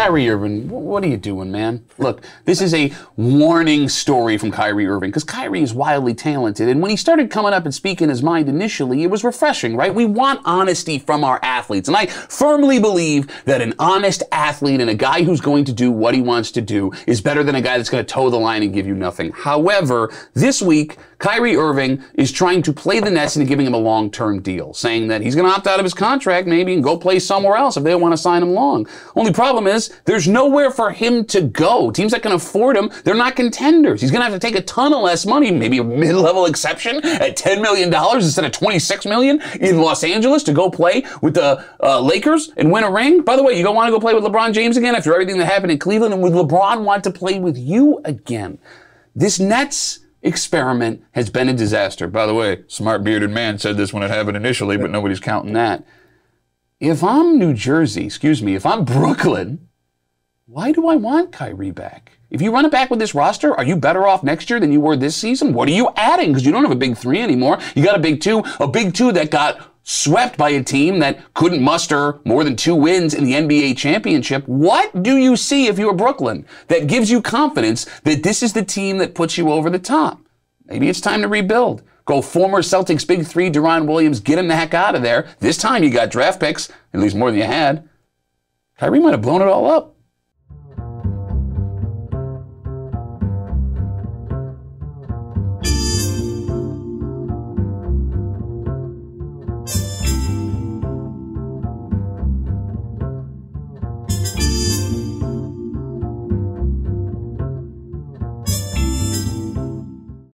Kyrie Irving, what are you doing, man? Look, this is a warning story from Kyrie Irving because Kyrie is wildly talented. And when he started coming up and speaking his mind initially, it was refreshing, right? We want honesty from our athletes. And I firmly believe that an honest athlete and a guy who's going to do what he wants to do is better than a guy that's going to toe the line and give you nothing. However, this week, Kyrie Irving is trying to play the Nets into giving him a long-term deal, saying that he's going to opt out of his contract maybe and go play somewhere else if they don't want to sign him long. Only problem is there's nowhere for him to go. Teams that can afford him, they're not contenders. He's going to have to take a ton of less money, maybe a mid-level exception at $10 million instead of 26 million in Los Angeles to go play with the uh, Lakers and win a ring. By the way, you don't want to go play with LeBron James again after everything that happened in Cleveland and would LeBron want to play with you again? This Nets experiment has been a disaster. By the way, smart bearded man said this when it happened initially, but nobody's counting that. If I'm New Jersey, excuse me, if I'm Brooklyn, why do I want Kyrie back? If you run it back with this roster, are you better off next year than you were this season? What are you adding? Because you don't have a big three anymore. You got a big two, a big two that got swept by a team that couldn't muster more than two wins in the NBA championship. What do you see if you're Brooklyn that gives you confidence that this is the team that puts you over the top? Maybe it's time to rebuild. Go former Celtics big three, Deron Williams, get him the heck out of there. This time you got draft picks, at least more than you had. Kyrie might have blown it all up.